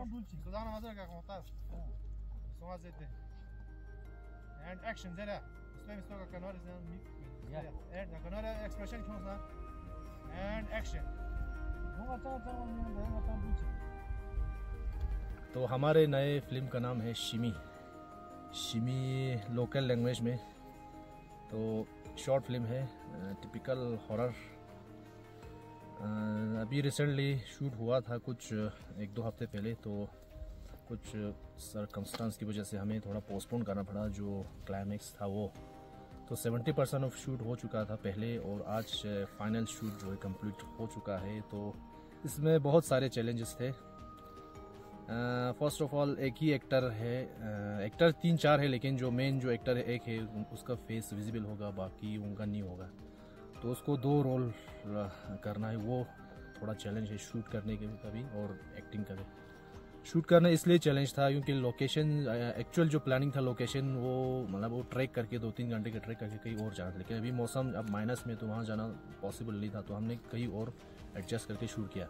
Konduci. Zadana mazera kako motas. Soma zete. And action zera. Stoim stoga kanore zera mi. And kanore expression kimo sa. And action. तो हमारे नए film का नाम है शिमी शिमी local language में तो short film है टिपिकल हॉरर अभी रिसेंटली शूट हुआ था कुछ, एक दो हफ़्ते पहले तो कुछ सरकमस्टांस की वजह से हमें थोड़ा पोस्टपोन करना पड़ा, जो क्लाइमैक्स था वो। तो 70 परसेंट ऑफ़ शूट हो चुका था पहले, और आज फाइनल शूट जो है कंप्लीट हो चुका है तो इसमें बहुत सारे चैलेंजेस थे। फ़र्स्ट ऑफ़ ऑल एक ही एक्टर है एक्टर तीन चार है, लेकिन जो मेन जो एक्टर है, एक है, उसका फेस विजिबल होगा, बाकी उनका नहीं होगा। तो उसको दो रोल करना है। वो थोड़ा चैलेंज है शूट करने के का भी और एक्टिंग का भी शूट करना इसलिए चैलेंज था क्योंकि लोकेशन एक्चुअल जो प्लानिंग था लोकेशन वो मतलब वो ट्रैक करके, दो तीन घंटे के ट्रैक करके कहीं और जाना। था लेकिन अभी मौसम अब माइनस में तो वहाँ जाना पॉसिबल नहीं था तो हमने कहीं और एडजस्ट करके शूट किया।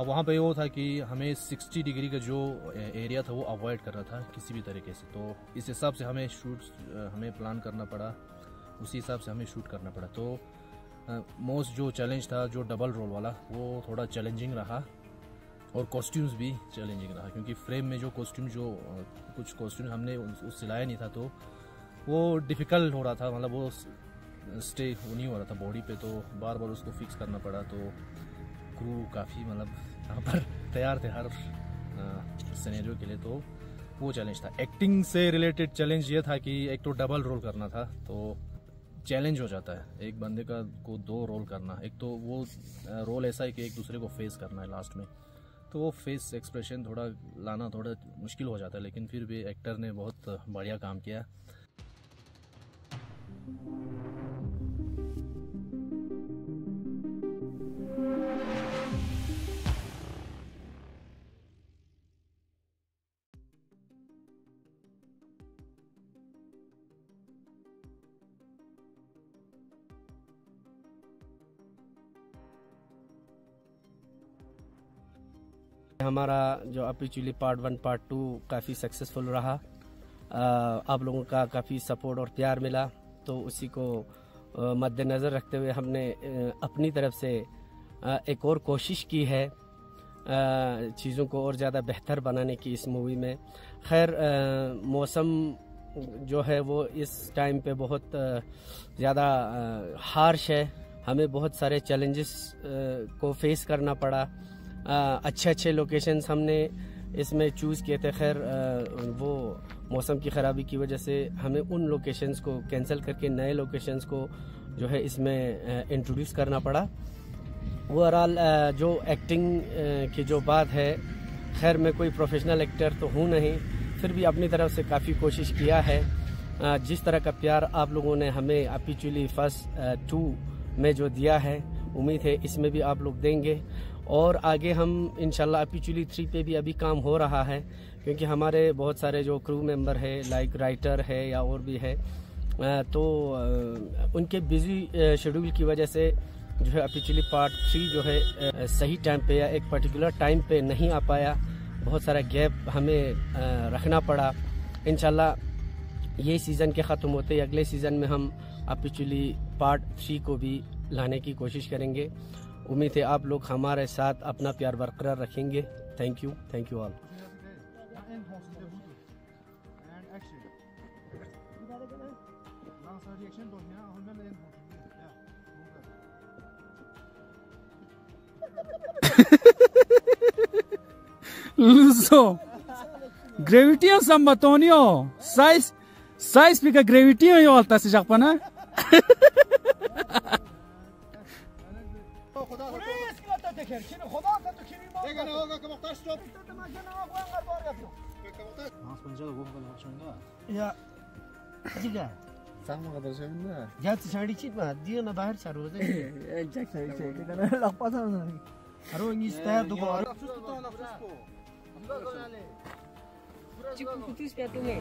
अब वहाँ पे वो था कि हमें 60 डिग्री का जो एरिया था वो अवॉइड करना था किसी भी तरीके से। तो इस हिसाब से हमें शूट हमें प्लान करना पड़ा। उसी हिसाब से हमें शूट करना पड़ा। तो मोस्ट जो चैलेंज था, जो डबल रोल वाला, वो थोड़ा चैलेंजिंग रहा और कॉस्ट्यूम्स भी चैलेंजिंग रहा क्योंकि फ्रेम में जो कॉस्ट्यूम जो कुछ कॉस्ट्यूम हमने उस सिलाया नहीं था तो वो डिफ़िकल्ट हो रहा था मतलब वो स्टे नहीं हो रहा था बॉडी पे तो बार बार उसको फिक्स करना पड़ा तो क्रू काफ़ी मतलब यहाँ पर तैयार थे हर सिनेरियो के लिए तो वो चैलेंज था। एक्टिंग से रिलेटेड चैलेंज ये था कि एक तो डबल रोल करना था तो चैलेंज हो जाता है। एक बंदे का को दो रोल करना। एक तो वो रोल ऐसा है कि एक दूसरे को फेस करना है लास्ट में। तो वो फेस एक्सप्रेशन थोड़ा लाना थोड़ा मुश्किल हो जाता है, लेकिन फिर भी एक्टर ने बहुत बढ़िया काम किया। हमारा जो अपिचुली पार्ट वन पार्ट टू काफ़ी सक्सेसफुल रहा। आप लोगों का काफ़ी सपोर्ट और प्यार मिला तो उसी को मद्देनज़र रखते हुए हमने अपनी तरफ़ से एक और कोशिश की है चीज़ों को और ज़्यादा बेहतर बनाने की इस मूवी में। खैर मौसम जो है वो इस टाइम पे बहुत ज़्यादा हार्श है। हमें बहुत सारे चैलेंजेस को फेस करना पड़ा। अच्छे अच्छे लोकेशंस हमने इसमें चूज़ किए थे। खैर वो मौसम की ख़राबी की वजह से हमें उन लोकेशंस को कैंसिल करके नए लोकेशंस को जो है इसमें इंट्रोड्यूस करना पड़ा। ओवरऑल जो एक्टिंग की जो बात है, खैर, मैं कोई प्रोफेशनल एक्टर तो हूँ नहीं, फिर भी अपनी तरफ़ से काफ़ी कोशिश किया है। जिस तरह का प्यार आप लोगों ने हमें अपिचुली फ़र्स्ट टू में जो दिया है उम्मीद है इसमें भी आप लोग देंगे। और आगे हम इनशाला अपिचुली थ्री पे भी अभी काम हो रहा है, क्योंकि हमारे बहुत सारे जो क्रू मेंबर है लाइक राइटर है या और भी है तो उनके बिज़ी शेड्यूल की वजह से जो है अपिचुली पार्ट थ्री जो है सही टाइम पे या एक पर्टिकुलर टाइम पे नहीं आ पाया। बहुत सारा गैप हमें रखना पड़ा। इनशाला ये सीज़न के ख़त्म होते अगले सीज़न में हम अपिचुली पार्ट थ्री को भी लाने की कोशिश करेंगे। उम्मीद है आप लोग हमारे साथ अपना प्यार बरकरार रखेंगे। Thank you thank you all gravity सब बतौनी हो साइस साइस का ग्रेविटी हो ये वालता से जापाना ker kini xudo katta kelmayman degan oga qamoqdash turib bitta mashina qo'yanlar boryapti qamoqdash нас понижало гонка на машина я дига Сама kadar sevindi ha. Gel dışarı çıkma. Diyor na bahar çarı olacak. Erkek çarı çarı. Gidene lakpa sana. Haro ingi istaya duvar. Sus tutan lafız bu. Çıkın kutu ispiyatı ne?